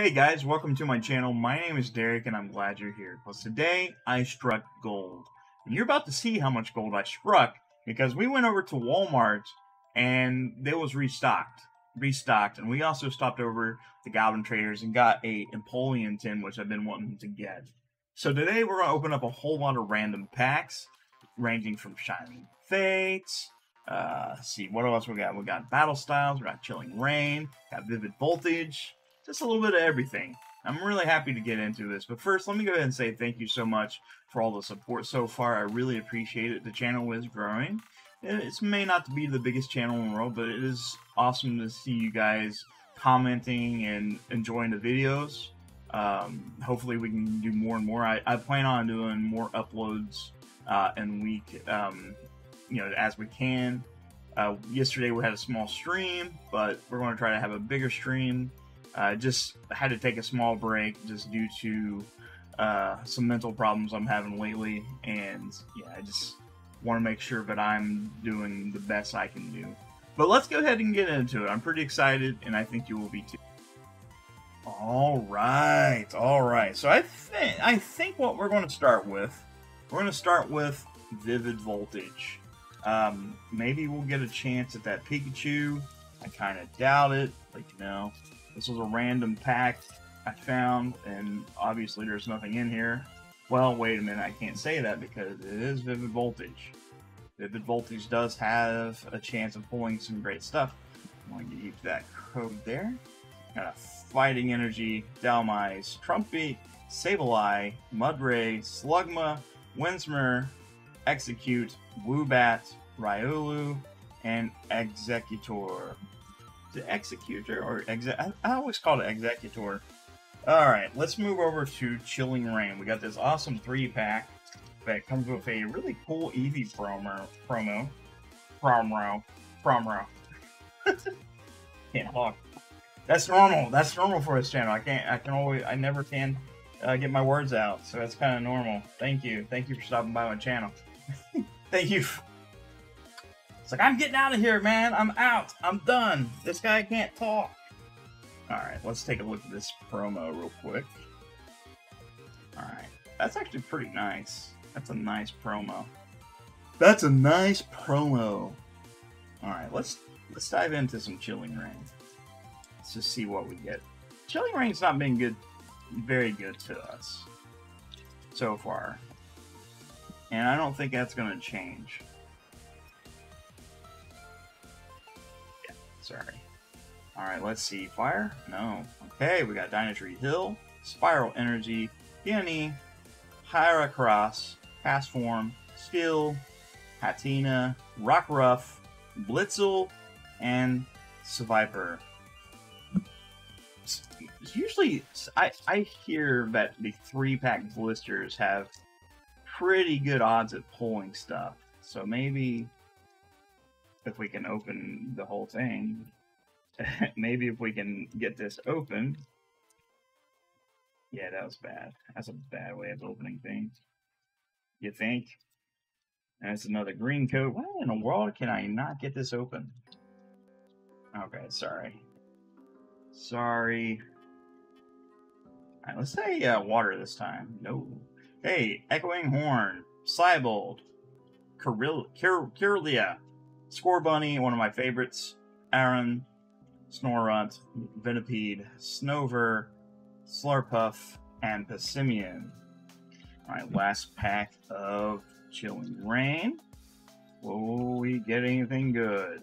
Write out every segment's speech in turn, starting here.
Hey guys, welcome to my channel. My name is Derek and I'm glad you're here. Because today I struck gold. And you're about to see how much gold I struck because we went over to Walmart and they was restocked. Restocked. And we also stopped over the Goblin Traders and got a Empoleon tin, which I've been wanting to get. So today we're going to open up a whole lot of random packs, ranging from Shining Fates, uh, see, what else we got? We got Battle Styles, we got Chilling Reign, got Vivid Voltage, just a little bit of everything. I'm really happy to get into this, but first, let me go ahead and say thank you so much for all the support so far. I really appreciate it. The channel is growing. It may not be the biggest channel in the world, but it is awesome to see you guys commenting and enjoying the videos. Um, hopefully, we can do more and more. I, I plan on doing more uploads uh, in week, um, you know, as we can. Uh, yesterday we had a small stream, but we're going to try to have a bigger stream uh, just had to take a small break just due to uh, some mental problems I'm having lately, and yeah, I just want to make sure that I'm doing the best I can do. But let's go ahead and get into it. I'm pretty excited, and I think you will be too. All right, all right. So I think I think what we're going to start with, we're going to start with Vivid Voltage. Um, maybe we'll get a chance at that Pikachu. I kind of doubt it. Like you know, this was a random pack I found, and obviously there's nothing in here. Well, wait a minute, I can't say that because it is Vivid Voltage. Vivid Voltage does have a chance of pulling some great stuff. I'm going to keep that code there. Got a Fighting Energy, Dhelmise, Trumpy, Sableye, Mudbray, Slugma, Winsmer, Exeggcute, Woobat, Riolu, and Exeggutor the executor or exe- I, I always call it executor. All right, let's move over to Chilling Reign. We got this awesome three pack that comes with a really cool Eevee promo. Promo. Promo. Promo. can't talk. That's normal. That's normal for this channel. I can't. I can always. I never can uh, get my words out, so that's kind of normal. Thank you. Thank you for stopping by my channel. Thank you. It's like, I'm getting out of here, man. I'm out. I'm done. This guy can't talk. Alright, let's take a look at this promo real quick. Alright, that's actually pretty nice. That's a nice promo. That's a nice promo. Alright, let's let's dive into some Chilling Reign. Let's just see what we get. Chilling Reign's not been good, very good to us so far. And I don't think that's going to change. Sorry. Alright, let's see. Fire? No. Okay, we got Dyna Tree Hill, Spiral Energy, Peony, Heracross, Castform, Skill, Hatenna, Rockruff, Blitzle, and Seviper. Usually, I, I hear that the three pack blisters have pretty good odds at pulling stuff. So maybe if we can open the whole thing. Maybe if we can get this open. Yeah, that was bad. That's a bad way of opening things. You think? That's another green coat. Why in the world can I not get this open? Okay, sorry. Sorry. Alright, let's say uh, water this time. No. Hey, Echoing Horn, Cybold, Kirlia, Scorbunny, one of my favorites. Aron, Snorunt, Venipede, Snover, Slurpuff, and Passimian. Alright, last pack of Chilling Reign. Will we get anything good?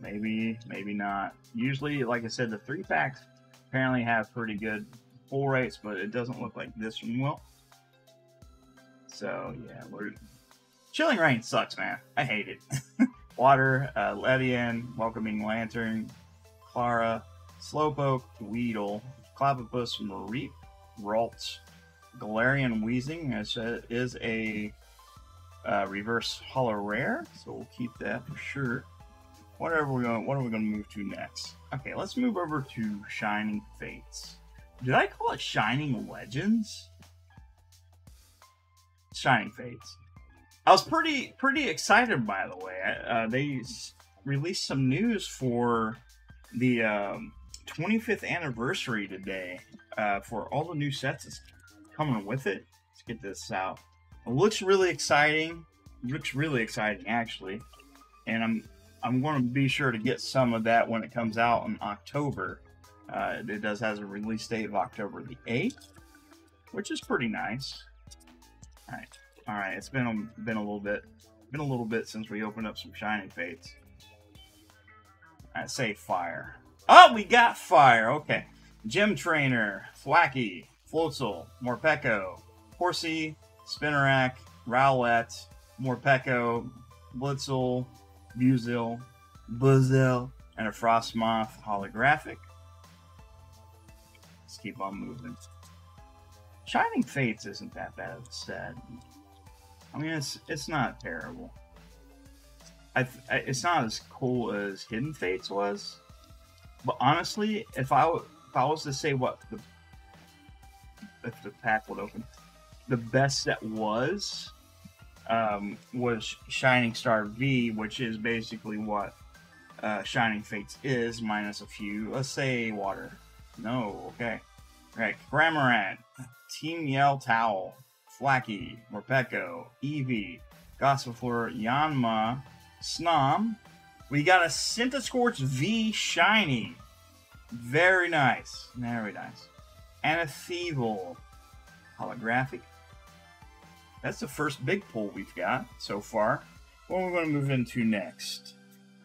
Maybe, maybe not. Usually, like I said, the three packs apparently have pretty good pull rates, but it doesn't look like this one will. So, yeah, we're Chilling Reign sucks, man. I hate it. Water, uh, Ledian, Welcoming Lantern, Klara, Slowpoke, Weedle, Clobbopus, Mareep, Ralt, Galarian Weezing is a uh, reverse holo rare, so we'll keep that for sure. Whatever we going, what are we going to move to next? Okay, let's move over to Shining Fates. Did I call it Shining Legends? Shining Fates. I was pretty pretty excited, by the way. Uh, they released some news for the um, 25th anniversary today uh, for all the new sets that's coming with it. Let's get this out. It looks really exciting. It looks really exciting, actually. And I'm I'm going to be sure to get some of that when it comes out in October. Uh, it does has a release date of October the 8th, which is pretty nice. All right, all right. It's been a, been a little bit been a little bit since we opened up some Shining fates. I say fire. Oh, we got fire. Okay. Gym Trainer, Thwackey, Floatzel, Morpeko, Horsea, Spinarak, Rowlet, Morpeko, Blitzle, Buizel, Buzzle, and a Frosmoth holographic. Let's keep on moving. Shining Fates isn't that bad of a set. I mean, it's it's not terrible. I, I, it's not as cool as Hidden Fates was, but honestly, if I if I was to say what the if the pack would open, the best set was um, was Shining Star V, which is basically what uh, Shining Fates is, minus a few. Let's say water. No, okay. All right, Cramorant, Team Yell Towel, Flacky, Morpeko, Eevee, Gossifleur, Yanma, Snom. We got a Centiskorch V Shiny. Very nice. Very nice. And a Thievul. Holographic. That's the first big pull we've got so far. What we're going to move into next.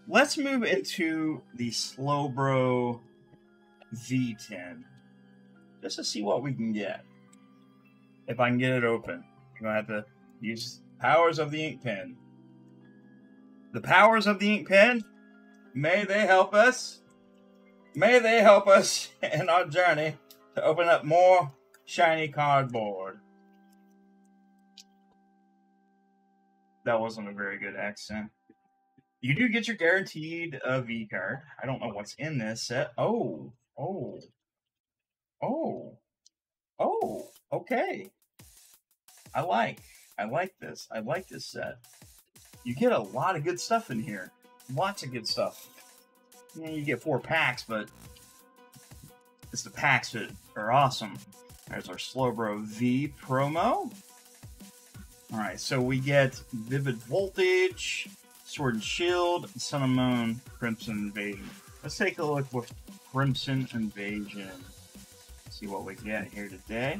Let's move into the Slowbro V10. Just to see what we can get. If I can get it open. I'm to have to use powers of the ink pen. The powers of the ink pen, may they help us. May they help us in our journey to open up more shiny cardboard. That wasn't a very good accent. You do get your guaranteed uh, V card. I don't know what's in this set. Oh, oh, oh, oh. Okay. I like. I like this. I like this set. You get a lot of good stuff in here. Lots of good stuff. Yeah, you get four packs, but it's the packs that are awesome. There's our Slowbro V promo. Alright, so we get Vivid Voltage, Sword and Shield, Sun and Moon, Crimson Invasion. Let's take a look with Crimson Invasion. See what we get here today.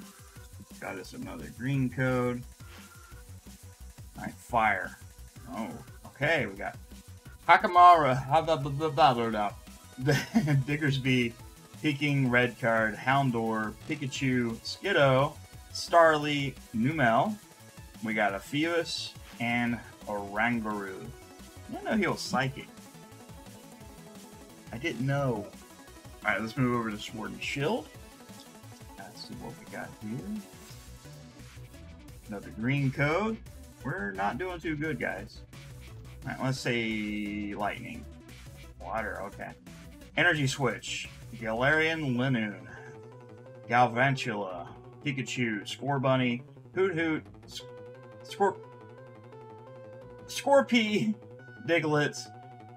Got us another green code. Alright, fire. Oh, okay, we got Hakamara? Diggersby, Peking, Red Card, Houndour, Pikachu, Skiddo, Starly, Numel. We got a Phoebus and a Rangaroo. I didn't know he was psychic. I didn't know. Alright, let's move over to Sword and Shield. Let's see what we got here. Another green code. We're not doing too good, guys. Alright, let's say lightning. Water, okay. Energy switch. Galarian Linoone. Galvantula. Pikachu. Scorbunny. Hoothoot. Scorp... Scorpy. Diglett.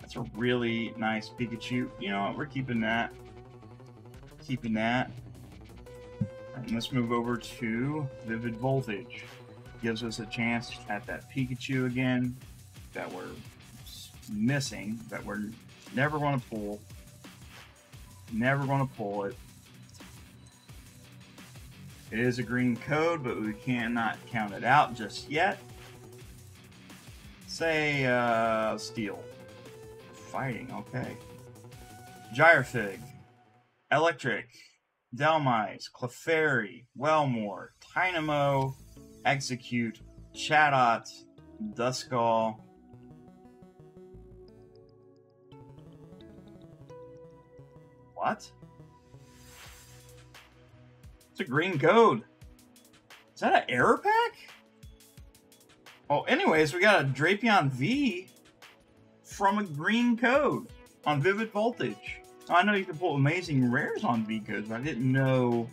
That's a really nice Pikachu. You know what? We're keeping that. Keeping that. Let's move over to Vivid Voltage. Gives us a chance at that Pikachu again that we're missing, that we're never going to pull. Never going to pull it. It is a green code, but we cannot count it out just yet. Say, uh, steel. Fighting, okay. Gyrafig. Electric. Dhelmise. Clefairy. Wellmore. Tynamo. Exeggcute. Chatot. Duskull. What? It's a green code. Is that an error pack? Oh, anyways, we got a Drapion V from a green code on Vivid Voltage. I know you can pull amazing rares on V codes, but I didn't know.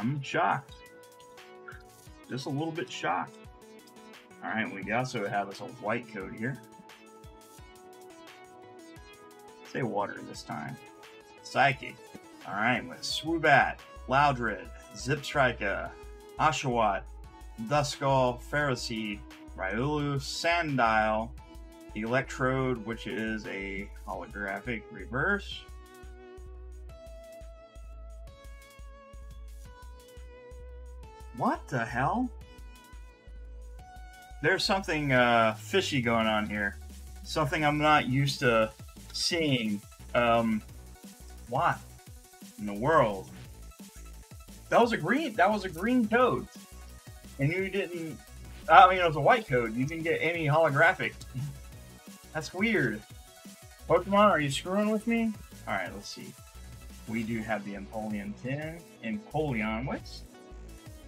I'm shocked. Just a little bit shocked. Alright, we also have us a white coat here. Say water this time. Psychic. Alright, with Swoobat, Loudred, Zebstrika, Oshawott, Duskull, Ferroseed, Riolu, Sandile, Electrode, which is a holographic reverse. What the hell? There's something uh, fishy going on here. Something I'm not used to seeing. Um, what in the world? That was a green. That was a green code, and you didn't. I mean, it was a white code. You didn't get any holographic. That's weird. Pokemon, are you screwing with me? All right, let's see. We do have the Empoleon tin, Empoleon. What's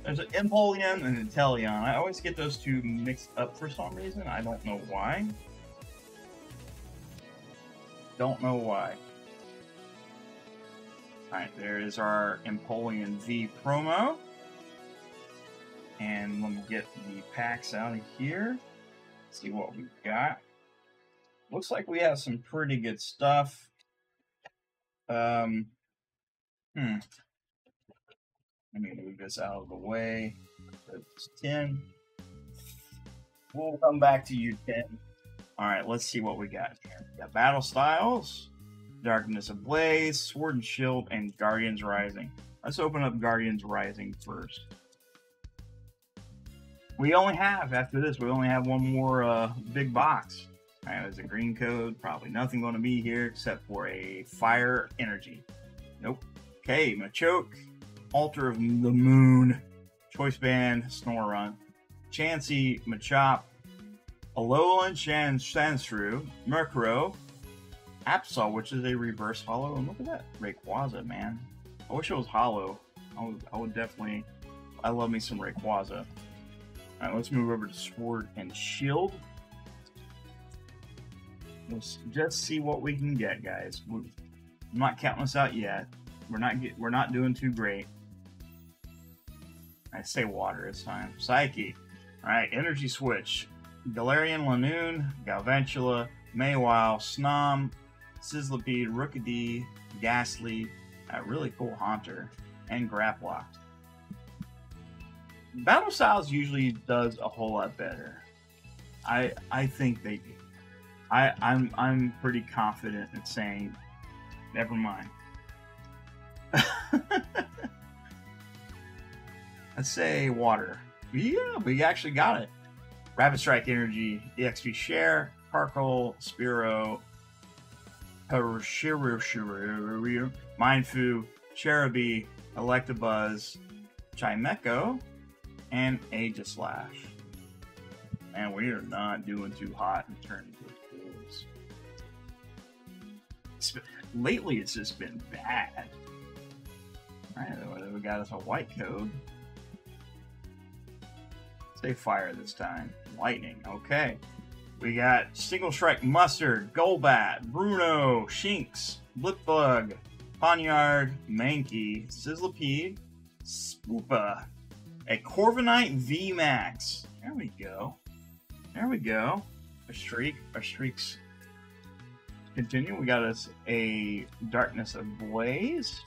there's an Empoleon and an Inteleon. I always get those two mixed up for some reason. I don't know why. Don't know why. Alright, there is our Empoleon V promo. And let me get the packs out of here. See what we've got. Looks like we have some pretty good stuff. Um, hmm. Let me move this out of the way. It's 10. We'll come back to you, 10. All right, let's see what we got here. We got Battle Styles, Darkness Ablaze, Sword and Shield, and Guardians Rising. Let's open up Guardians Rising first. We only have, after this, we only have one more uh, big box. All right, there's a green code. Probably nothing going to be here except for a fire energy. Nope. Okay, Machoke, Altar of the Moon, Choice Band, Snorunt, Chansey, Machop, Alolan Shan Sandshrew, Murkrow, Absol, which is a reverse holo. And look at that Rayquaza, man. I wish it was hollow. I would, I would definitely. I love me some Rayquaza. Alright, let's move over to Sword and Shield. Let's just see what we can get, guys. I'm not counting us out yet. We're not get, we're not doing too great. I say water this time. Psyche. Alright, energy switch. Galarian Linoone, Galvantula, Mawile, Snom, Sizzlipede, Rookidee, Gastly, a really cool Haunter, and Grapploct. Battle Styles usually does a whole lot better. I I think they do. I I'm I'm pretty confident in saying, never mind. Let's say water. Yeah, we actually got it. Rapid Strike Energy, EXP Share, Parkle, Spiro, Shiru, Mindfu, Cherubi, Electabuzz, Chimecho, and Aegislash. Man, we are not doing too hot in terms of tools. lately, it's just been bad. Alright, we got us a white code. Say fire this time. Lightning, okay. We got Single Strike Mustard, Golbat, Bruno, Shinx, Blipbug, Pawniard, Mankey, Sizzlipede, Spoopa, a Corviknight VMAX. There we go. There we go. A streak. Our streaks continue. We got us a Darkness Ablaze.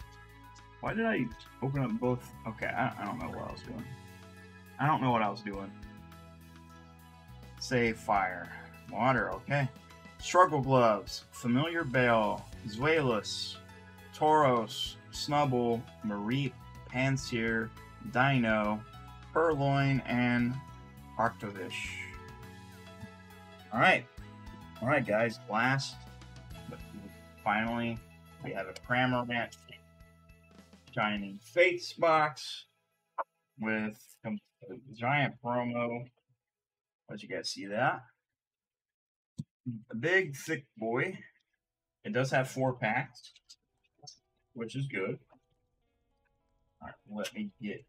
Why did I open up both? Okay, I, I don't know what I was doing. I don't know what I was doing. Say fire. Water, okay. Struggle Gloves, Familiar Bell, Zweilous, Tauros, Snubbull. Mareep, Pansear, Dino, Purrloin, and Arctovish. Alright. Alright, guys. Last, but finally, we have a Cramorant Shining Fates box with giant promo. Let you guys see that. A big, thick boy. It does have four packs, which is good. All right, let me get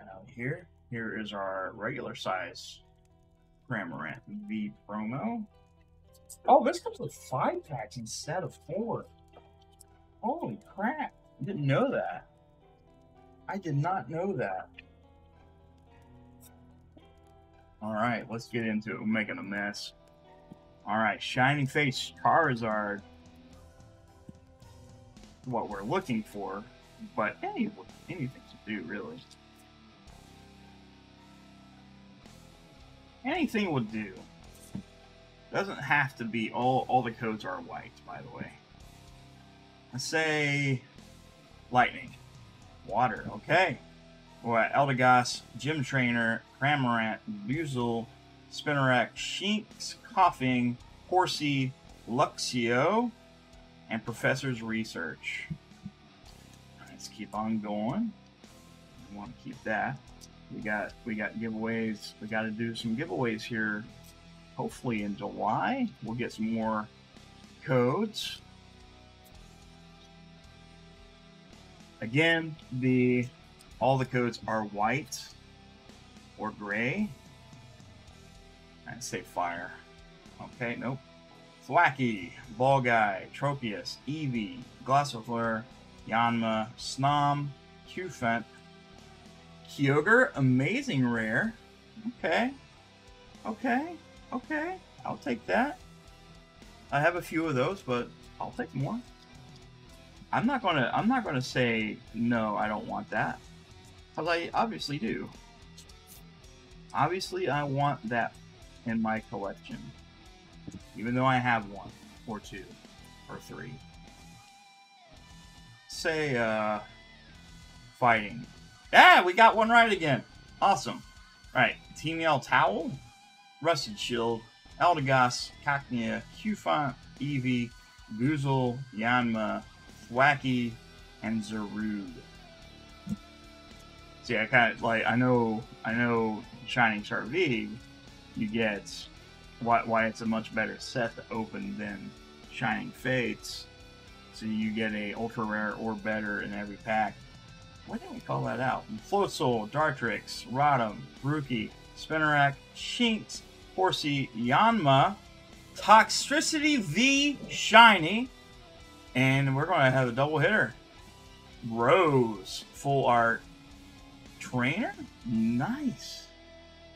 out here. Here is our regular size Cramorant V promo. Oh, this comes with five packs instead of four. Holy crap. I didn't know that. I did not know that. All right, let's get into it. We're making a mess. All right, Shining Fates Charizard. what we're looking for, but any anything to do really. Anything would do. Doesn't have to be all all the codes are white, by the way. Let's say lightning. Water, okay. What Eldegoss, Gym Trainer, Cramorant, Buizel, Spinarak, Shinx, Koffing, Horsea, Luxio, and Professor's Research. Let's keep on going. We want to keep that. We got we got giveaways. We got to do some giveaways here. Hopefully in July, we'll get some more codes. Again, the all the codes are white or gray. I'd say fire. Okay, nope. Thwackey, Ball Guy, Tropius, Eevee, Gossifleur, Yanma, Snom, Cufant, Kyogre, Amazing Rare. Okay. Okay. Okay. I'll take that. I have a few of those, but I'll take more. I'm not gonna I'm not gonna say no, I don't want that. Because I obviously do. Obviously I want that in my collection. Even though I have one, or two, or three. Say, uh, fighting. Yeah, we got one right again. Awesome. Right, Team Yell Towel, Rusted Shield, Eldegoss, Cacnea, Cufant, Eevee, Buizel, Yanma, Thwackey, and Zarude. See, I kind of like I know I know Shining V, you get why, why it's a much better set to open than Shining Fates. So you get a ultra rare or better in every pack. Why didn't we call that out? Floatzel, Dartrix, Rotom, Grookey, Spinarak, Shinx, Horsea, Yanma, Toxtricity V Shiny, and we're going to have a double hitter. Rose, full art. Trainer? Nice.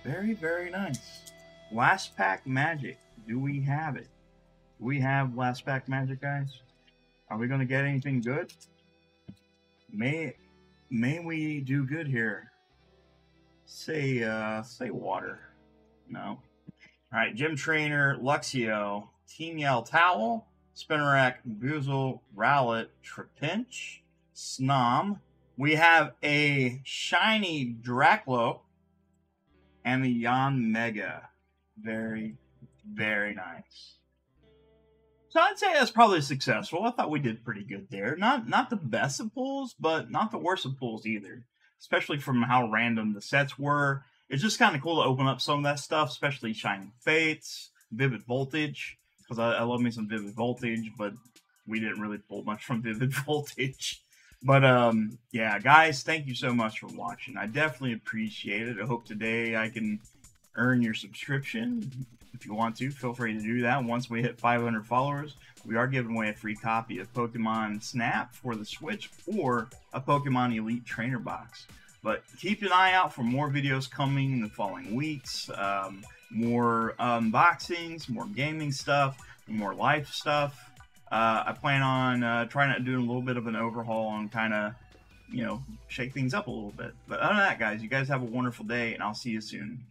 Very, very nice. Last pack magic. Do we have it? Do we have last pack magic, guys? Are we going to get anything good? May may we do good here? Say uh say water. No. Alright, Gym Trainer, Luxio, Team Yell Towel, Spinarak, Buizel, Rowlet, Trapinch, Snom. We have a shiny Draklo and the Yanmega. Very, very nice. So I'd say that's probably successful. I thought we did pretty good there. Not not the best of pulls, but not the worst of pulls either. Especially from how random the sets were. It's just kind of cool to open up some of that stuff, especially Shining Fates, Vivid Voltage, because I, I love me some Vivid Voltage, but we didn't really pull much from Vivid Voltage. But um, yeah, guys, thank you so much for watching. I definitely appreciate it. I hope today I can earn your subscription. If you want to, feel free to do that. Once we hit 500 followers, we are giving away a free copy of Pokemon Snap for the Switch or a Pokemon Elite Trainer Box. But keep an eye out for more videos coming in the following weeks. Um, more unboxings, more gaming stuff, more life stuff. Uh, I plan on uh, trying to do a little bit of an overhaul and kind of, you know, shake things up a little bit. But other than that, guys, you guys have a wonderful day, and I'll see you soon.